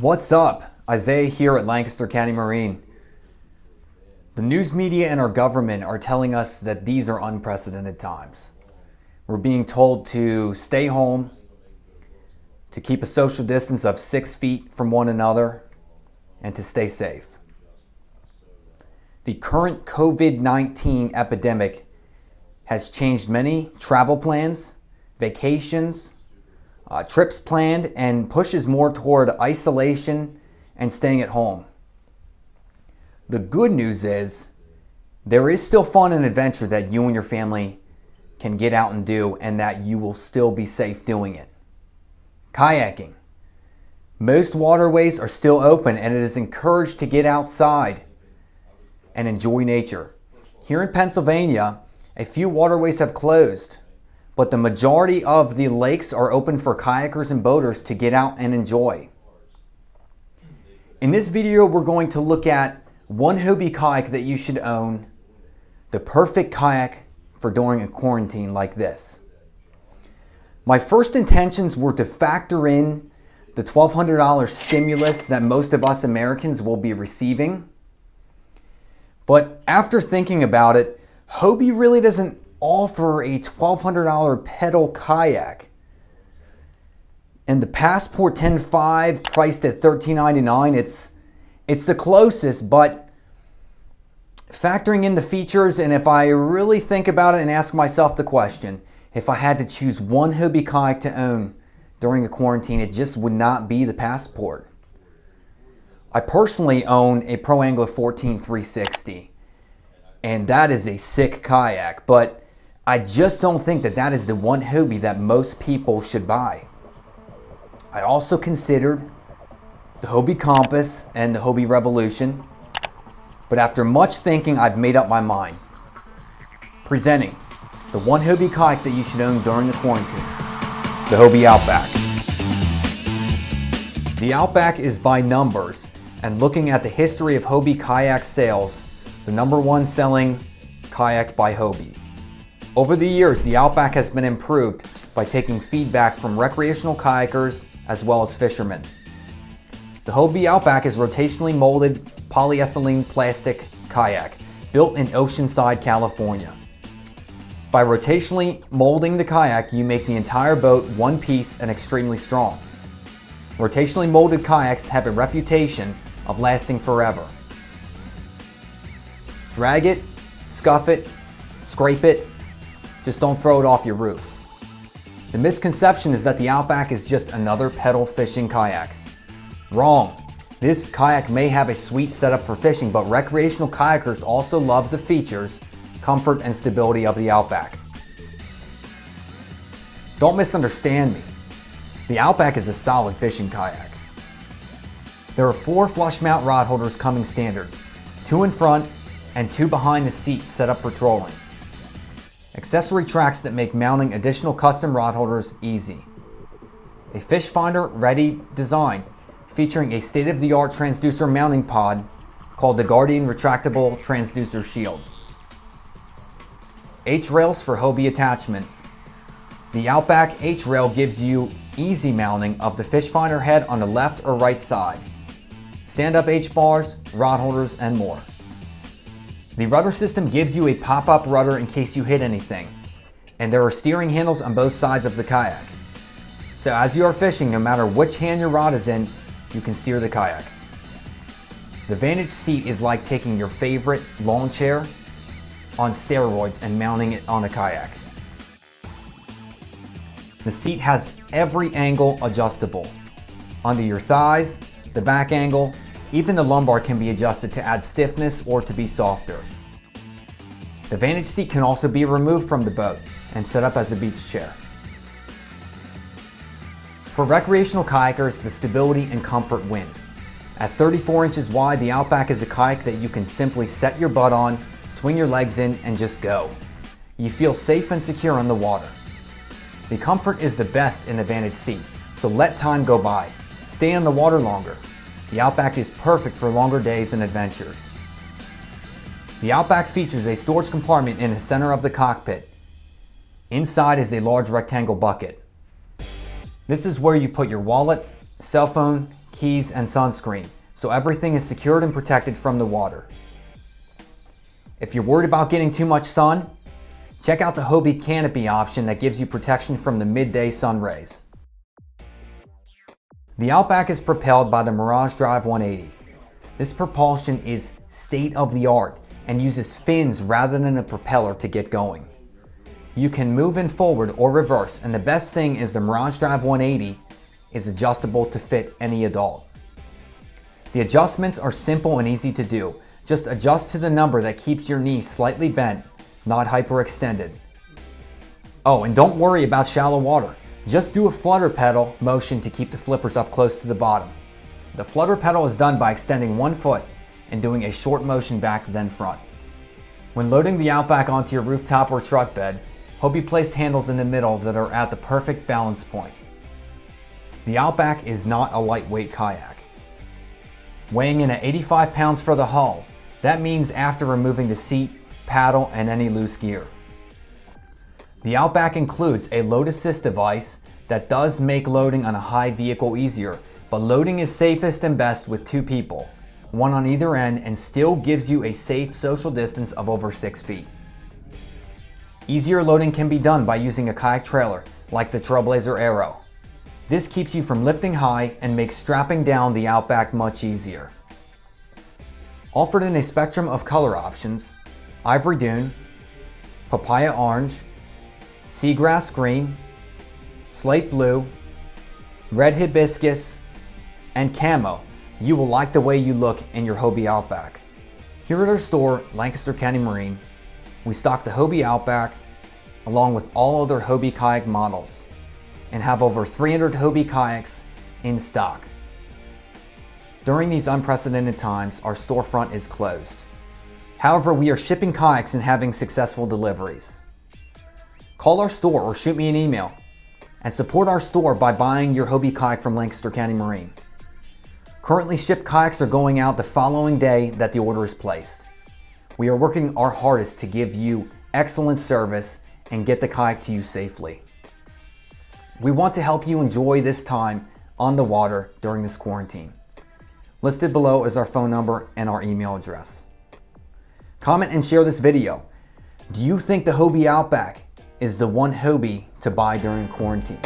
What's up? Isaiah here at Lancaster County Marine. The news media and our government are telling us that these are unprecedented times. We're being told to stay home, to keep a social distance of six feet from one another, and to stay safe. The current COVID 19 epidemic has changed many travel plans, vacations, uh, trips planned, and pushes more toward isolation and staying at home. The good news is there is still fun and adventure that you and your family can get out and do, and that you will still be safe doing it. Kayaking. Most waterways are still open, and it is encouraged to get outside and enjoy nature. Here in Pennsylvania, a few waterways have closed, but the majority of the lakes are open for kayakers and boaters to get out and enjoy. In this video, we're going to look at one Hobie kayak that you should own, the perfect kayak for during a quarantine like this. My first intentions were to factor in the $1,200 stimulus that most of us Americans will be receiving. But after thinking about it, Hobie really doesn't offer a $1,200 pedal kayak. And the Passport 10.5 priced at $13.99, it's it's the closest, but factoring in the features, and if I really think about it and ask myself the question, if I had to choose one Hobie kayak to own during a quarantine, it just would not be the Passport. I personally own a Pro Angler 14 360, and that is a sick kayak, but I just don't think that that is the one Hobie that most people should buy. I also considered the Hobie Compass, and the Hobie Revolution. But after much thinking, I've made up my mind. Presenting the one Hobie kayak that you should own during the quarantine, the Hobie Outback. The Outback is by numbers, and looking at the history of Hobie kayak sales, the number one selling kayak by Hobie. Over the years, the Outback has been improved by taking feedback from recreational kayakers as well as fishermen. The Hobie Outback is rotationally molded polyethylene plastic kayak built in Oceanside, California. By rotationally molding the kayak, you make the entire boat one piece and extremely strong. Rotationally molded kayaks have a reputation of lasting forever. Drag it, scuff it, scrape it, just don't throw it off your roof. The misconception is that the Outback is just another pedal fishing kayak. Wrong. This kayak may have a sweet setup for fishing, but recreational kayakers also love the features, comfort, and stability of the Outback. Don't misunderstand me. The Outback is a solid fishing kayak. There are four flush mount rod holders coming standard, two in front and two behind the seat set up for trolling. Accessory tracks that make mounting additional custom rod holders easy. A fish finder ready design featuring a state-of-the-art transducer mounting pod called the Guardian Retractable Transducer Shield. H-rails for Hobie attachments. The Outback H-rail gives you easy mounting of the fish finder head on the left or right side. Stand-up H-bars, rod holders, and more. The rudder system gives you a pop-up rudder in case you hit anything. And there are steering handles on both sides of the kayak. So as you are fishing, no matter which hand your rod is in, you can steer the kayak. The Vantage seat is like taking your favorite lawn chair on steroids and mounting it on a kayak. The seat has every angle adjustable. Under your thighs, the back angle, even the lumbar can be adjusted to add stiffness or to be softer. The Vantage seat can also be removed from the boat and set up as a beach chair. For recreational kayakers, the stability and comfort win. At 34 inches wide, the Outback is a kayak that you can simply set your butt on, swing your legs in, and just go. You feel safe and secure on the water. The comfort is the best in the Vantage seat, so let time go by. Stay in the water longer. The Outback is perfect for longer days and adventures. The Outback features a storage compartment in the center of the cockpit. Inside is a large rectangle bucket. This is where you put your wallet, cell phone, keys, and sunscreen, so everything is secured and protected from the water. If you're worried about getting too much sun, check out the Hobie canopy option that gives you protection from the midday sun rays. The Outback is propelled by the Mirage Drive 180. This propulsion is state of the art and uses fins rather than a propeller to get going. You can move in forward or reverse and the best thing is the Mirage Drive 180 is adjustable to fit any adult. The adjustments are simple and easy to do. Just adjust to the number that keeps your knee slightly bent, not hyperextended. Oh, and don't worry about shallow water. Just do a flutter pedal motion to keep the flippers up close to the bottom. The flutter pedal is done by extending one foot and doing a short motion back then front. When loading the Outback onto your rooftop or truck bed, Hobie placed handles in the middle that are at the perfect balance point. The Outback is not a lightweight kayak. Weighing in at 85 pounds for the hull, that means after removing the seat, paddle, and any loose gear. The Outback includes a load assist device that does make loading on a high vehicle easier, but loading is safest and best with two people, one on either end, and still gives you a safe social distance of over six feet. Easier loading can be done by using a kayak trailer, like the Trailblazer Aero. This keeps you from lifting high and makes strapping down the Outback much easier. Offered in a spectrum of color options, Ivory Dune, Papaya Orange, Seagrass Green, Slate Blue, Red Hibiscus, and Camo, you will like the way you look in your Hobie Outback. Here at our store, Lancaster County Marine, we stock the Hobie Outback along with all other Hobie kayak models and have over 300 Hobie kayaks in stock. During these unprecedented times, our storefront is closed. However, we are shipping kayaks and having successful deliveries. Call our store or shoot me an email and support our store by buying your Hobie kayak from Lancaster County Marine. Currently shipped kayaks are going out the following day that the order is placed. We are working our hardest to give you excellent service and get the kayak to you safely. We want to help you enjoy this time on the water during this quarantine. Listed below is our phone number and our email address. Comment and share this video. Do you think the Hobie Outback is the one Hobie to buy during quarantine?